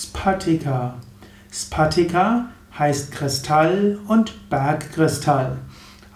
Spatika. Spatika heißt Kristall und Bergkristall.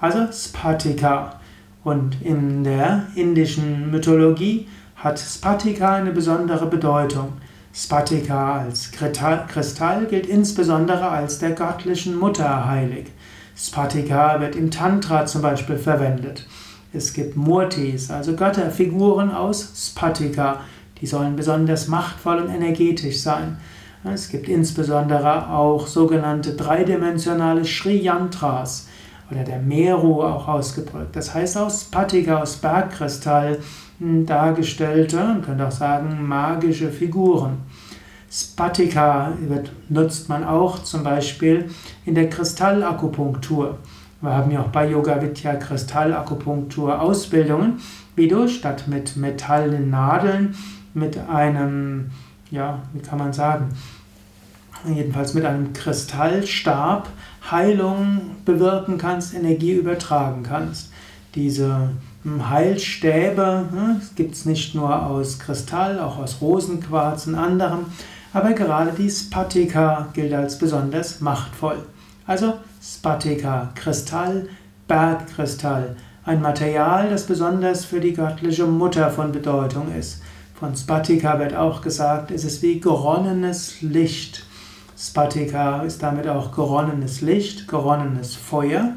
Also Spatika. Und in der indischen Mythologie hat Spatika eine besondere Bedeutung. Spatika als Kristall gilt insbesondere als der göttlichen Mutter heilig. Spatika wird im Tantra zum Beispiel verwendet. Es gibt Murtis, also Götterfiguren aus Spatika, die sollen besonders machtvoll und energetisch sein. Es gibt insbesondere auch sogenannte dreidimensionale Sri Yantras oder der Meru auch ausgedrückt. Das heißt aus Spatika, aus Bergkristall hm, dargestellte, man könnte auch sagen, magische Figuren. Spatika nutzt man auch zum Beispiel in der Kristallakupunktur. Wir haben ja auch bei Yoga Vidya Kristallakupunktur Ausbildungen, wie du statt mit metallenen Nadeln mit einem, ja, wie kann man sagen, jedenfalls mit einem Kristallstab Heilung bewirken kannst, Energie übertragen kannst. Diese hm, Heilstäbe hm, gibt es nicht nur aus Kristall, auch aus Rosenquarz und anderem, aber gerade die Spatika gilt als besonders machtvoll. Also Spatika, Kristall, Bergkristall, ein Material, das besonders für die göttliche Mutter von Bedeutung ist. Von Spatika wird auch gesagt, es ist wie geronnenes Licht. Spatika ist damit auch geronnenes Licht, geronnenes Feuer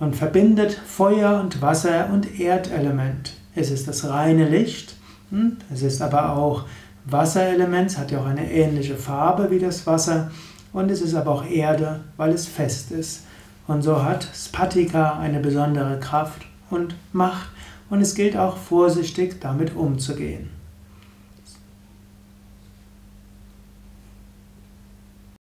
und verbindet Feuer und Wasser und Erdelement. Es ist das reine Licht, hm? es ist aber auch Wasserelement, es hat ja auch eine ähnliche Farbe wie das Wasser und es ist aber auch Erde, weil es fest ist. Und so hat Spatika eine besondere Kraft und Macht und es gilt auch vorsichtig damit umzugehen.